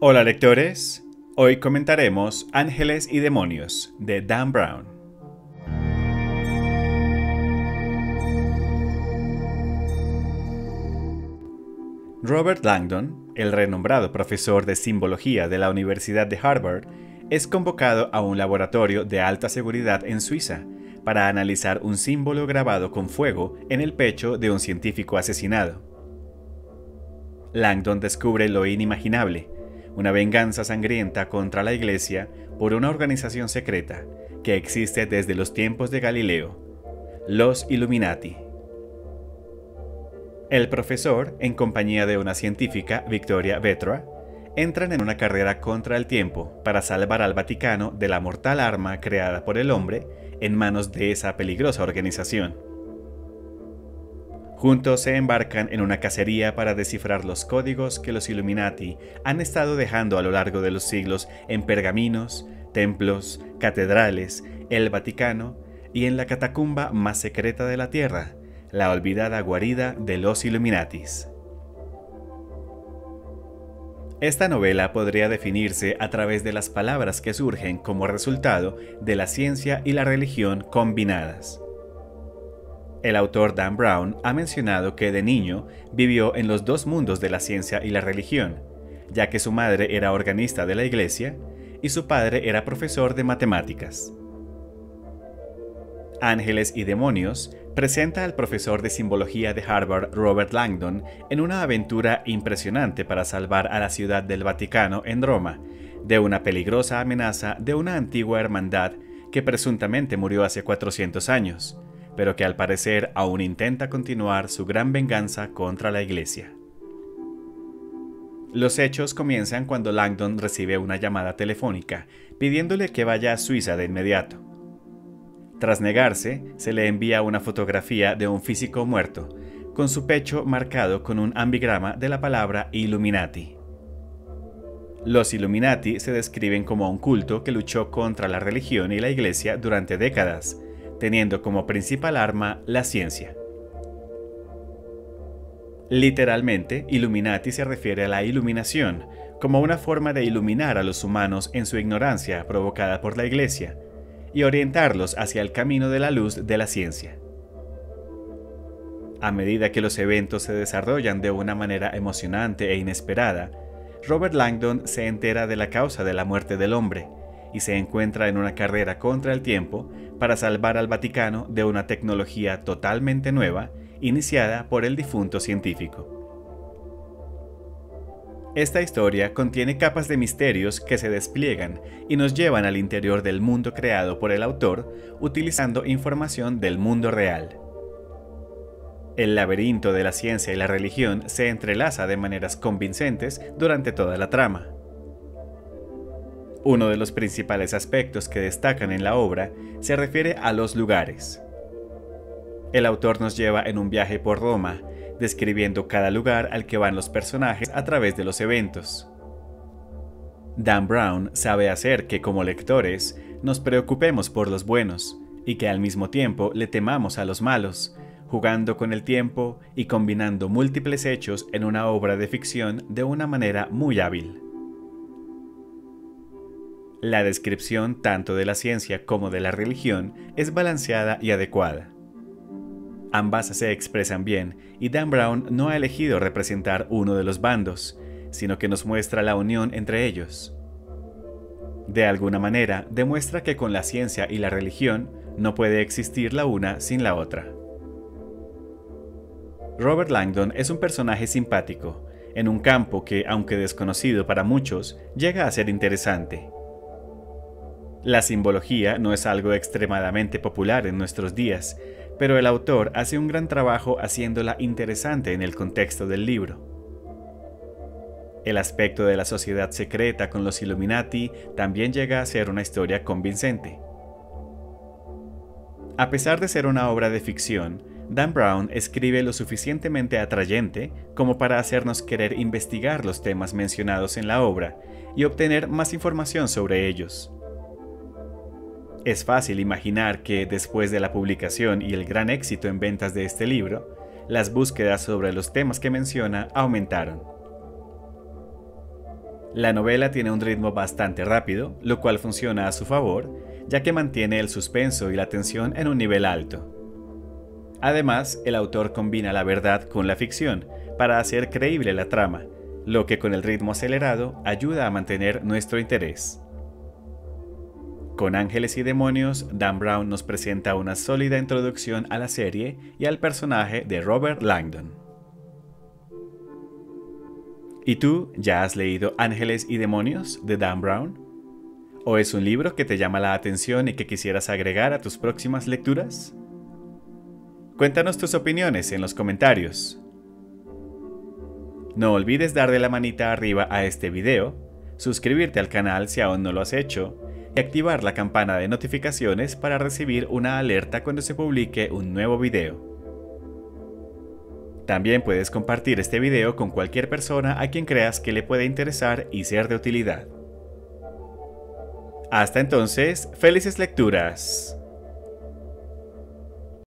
Hola lectores, hoy comentaremos Ángeles y Demonios de Dan Brown. Robert Langdon, el renombrado profesor de simbología de la Universidad de Harvard, es convocado a un laboratorio de alta seguridad en Suiza para analizar un símbolo grabado con fuego en el pecho de un científico asesinado. Langdon descubre lo inimaginable, una venganza sangrienta contra la Iglesia por una organización secreta que existe desde los tiempos de Galileo, los Illuminati. El profesor, en compañía de una científica, Victoria Vetra, entran en una carrera contra el tiempo para salvar al Vaticano de la mortal arma creada por el hombre en manos de esa peligrosa organización. Juntos se embarcan en una cacería para descifrar los códigos que los Illuminati han estado dejando a lo largo de los siglos en pergaminos, templos, catedrales, el Vaticano y en la catacumba más secreta de la Tierra, la olvidada guarida de los Illuminatis. Esta novela podría definirse a través de las palabras que surgen como resultado de la ciencia y la religión combinadas. El autor Dan Brown ha mencionado que de niño vivió en los dos mundos de la ciencia y la religión, ya que su madre era organista de la iglesia y su padre era profesor de matemáticas. Ángeles y Demonios presenta al profesor de simbología de Harvard Robert Langdon en una aventura impresionante para salvar a la ciudad del Vaticano en Roma de una peligrosa amenaza de una antigua hermandad que presuntamente murió hace 400 años, pero que al parecer aún intenta continuar su gran venganza contra la iglesia. Los hechos comienzan cuando Langdon recibe una llamada telefónica pidiéndole que vaya a Suiza de inmediato. Tras negarse, se le envía una fotografía de un físico muerto, con su pecho marcado con un ambigrama de la palabra Illuminati. Los Illuminati se describen como un culto que luchó contra la religión y la iglesia durante décadas, teniendo como principal arma la ciencia. Literalmente, Illuminati se refiere a la iluminación, como una forma de iluminar a los humanos en su ignorancia provocada por la Iglesia, y orientarlos hacia el camino de la luz de la ciencia. A medida que los eventos se desarrollan de una manera emocionante e inesperada, Robert Langdon se entera de la causa de la muerte del hombre, y se encuentra en una carrera contra el tiempo para salvar al Vaticano de una tecnología totalmente nueva iniciada por el difunto científico. Esta historia contiene capas de misterios que se despliegan y nos llevan al interior del mundo creado por el autor utilizando información del mundo real. El laberinto de la ciencia y la religión se entrelaza de maneras convincentes durante toda la trama. Uno de los principales aspectos que destacan en la obra se refiere a los lugares. El autor nos lleva en un viaje por Roma, describiendo cada lugar al que van los personajes a través de los eventos. Dan Brown sabe hacer que como lectores nos preocupemos por los buenos y que al mismo tiempo le temamos a los malos, jugando con el tiempo y combinando múltiples hechos en una obra de ficción de una manera muy hábil. La descripción tanto de la ciencia como de la religión es balanceada y adecuada. Ambas se expresan bien y Dan Brown no ha elegido representar uno de los bandos, sino que nos muestra la unión entre ellos. De alguna manera, demuestra que con la ciencia y la religión no puede existir la una sin la otra. Robert Langdon es un personaje simpático, en un campo que, aunque desconocido para muchos, llega a ser interesante. La simbología no es algo extremadamente popular en nuestros días, pero el autor hace un gran trabajo haciéndola interesante en el contexto del libro. El aspecto de la sociedad secreta con los Illuminati también llega a ser una historia convincente. A pesar de ser una obra de ficción, Dan Brown escribe lo suficientemente atrayente como para hacernos querer investigar los temas mencionados en la obra y obtener más información sobre ellos. Es fácil imaginar que después de la publicación y el gran éxito en ventas de este libro, las búsquedas sobre los temas que menciona aumentaron. La novela tiene un ritmo bastante rápido, lo cual funciona a su favor, ya que mantiene el suspenso y la tensión en un nivel alto. Además, el autor combina la verdad con la ficción para hacer creíble la trama, lo que con el ritmo acelerado ayuda a mantener nuestro interés. Con Ángeles y Demonios, Dan Brown nos presenta una sólida introducción a la serie y al personaje de Robert Langdon. ¿Y tú ya has leído Ángeles y Demonios de Dan Brown? ¿O es un libro que te llama la atención y que quisieras agregar a tus próximas lecturas? Cuéntanos tus opiniones en los comentarios. No olvides darle la manita arriba a este video, suscribirte al canal si aún no lo has hecho y activar la campana de notificaciones para recibir una alerta cuando se publique un nuevo video. También puedes compartir este video con cualquier persona a quien creas que le puede interesar y ser de utilidad. Hasta entonces, felices lecturas.